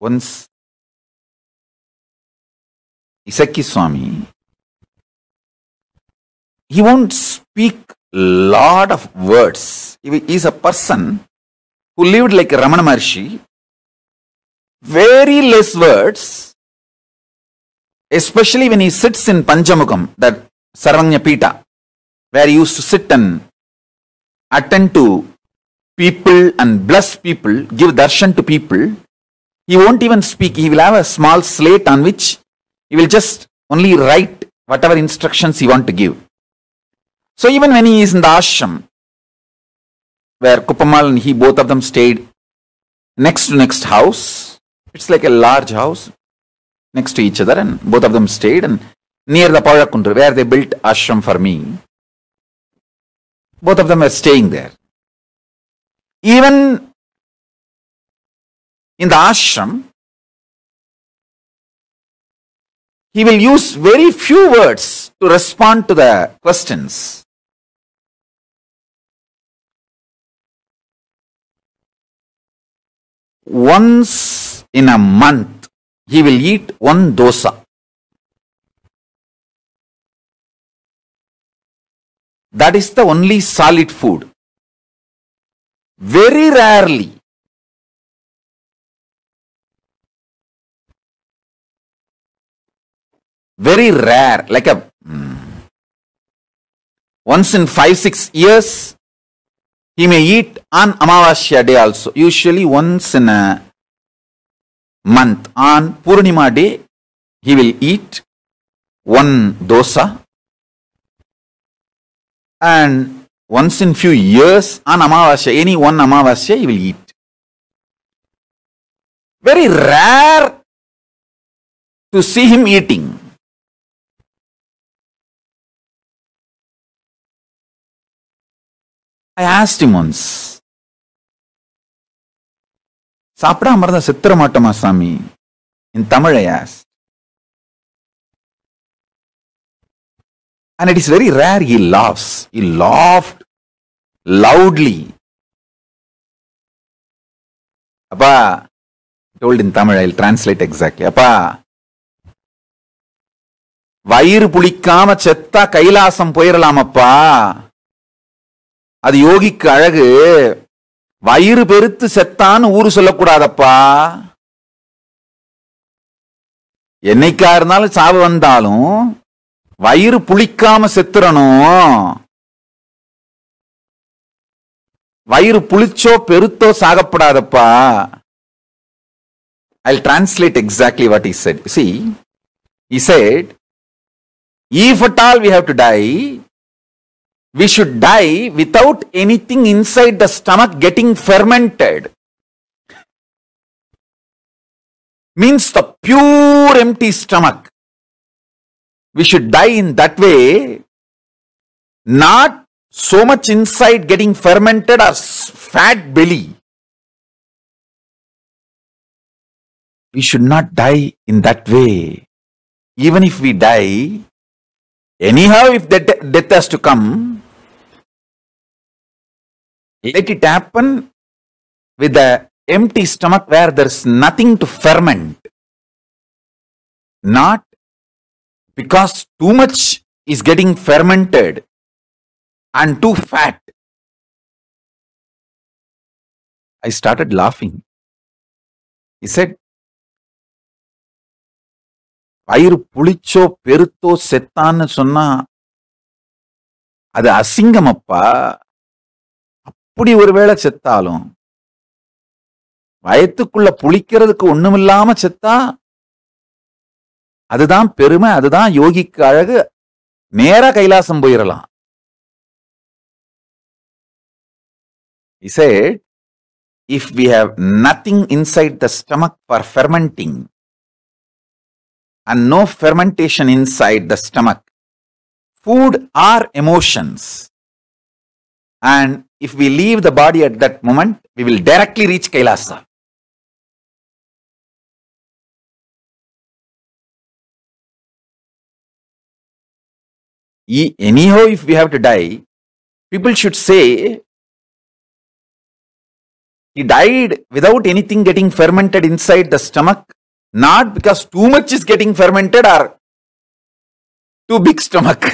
happens? Isaki Swami, he won't speak lot of words. He is a person who lived like Ramana Maharshi, very less words, especially when he sits in Panchamukam, that Sarvanya Pita, where he used to sit and attend to people and bless people, give darshan to people. He won't even speak. He will have a small slate on which he will just only write whatever instructions he want to give. So even when he is in the ashram, where Kuppammal and he both of them stayed next to next house, it's like a large house next to each other, and both of them stayed and near the Pavakundra, where they built ashram for me. Both of them were staying there. Even in the ashram, he will use very few words to respond to the questions. Once in a month, he will eat one dosa. That is the only solid food. Very rarely, very rare, like a hmm, once in five, six years, he may eat on Amavasya day also. Usually once in a month. On Purnima day, he will eat one dosa. And once in few years on Amavasya, any one Amavasya, he will eat. Very rare to see him eating. I asked him once சாப்பிடாம இருந்தா செத்துற மாட்டோமா சாமி? In Tamil I ask and it is very rare he laughs he laughed loudly அப்பா told in Tamil I translate exactly அப்பா வயிறு புளிக்காம செத்தா கைலாசம் போயிடலாமப்பா அது யோகிக்கு அழகு. வயிறு பெருத்து செத்தான்னு ஊரு சொல்லக்கூடாதப்பா. என்னைக்கா இருந்தாலும் சாவு வந்தாலும் வயிறு புளிக்காம செத்துறணும். வயிறு புளிச்சோ பெருத்தோ சாகப்படாதப்பா. I translate exactly what is said see he said at all we have to die we should die without anything inside the stomach getting fermented. Means the pure empty stomach. We should die in that way, not so much inside getting fermented or fat belly. We should not die in that way. Even if we die, anyhow, if that death has to come, let it happen with the empty stomach where there's nothing to ferment. Not because too much is getting fermented and too fat. I started laughing. He said, பயிர் புளிச்சோ பெருத்தோ செத்தான்னு சொன்னா அது அசிங்கம் அப்பா அப்படி ஒருவேளை செத்தாலும் வயத்துக்குள்ள புளிக்கிறதுக்கு ஒண்ணுமில்லாம செத்தா அதுதான் பெருமை அதுதான் யோகிக்கு அழகு. நேரா கைலாசம் போயிடலாம் இசை if we have nothing inside the stomach for fermenting and no fermentation inside the stomach, food are emotions. And if we leave the body at that moment, we will directly reach Kailasa. Anyhow, if we have to die, people should say, He died without anything getting fermented inside the stomach, not because too much is getting fermented or too big stomach.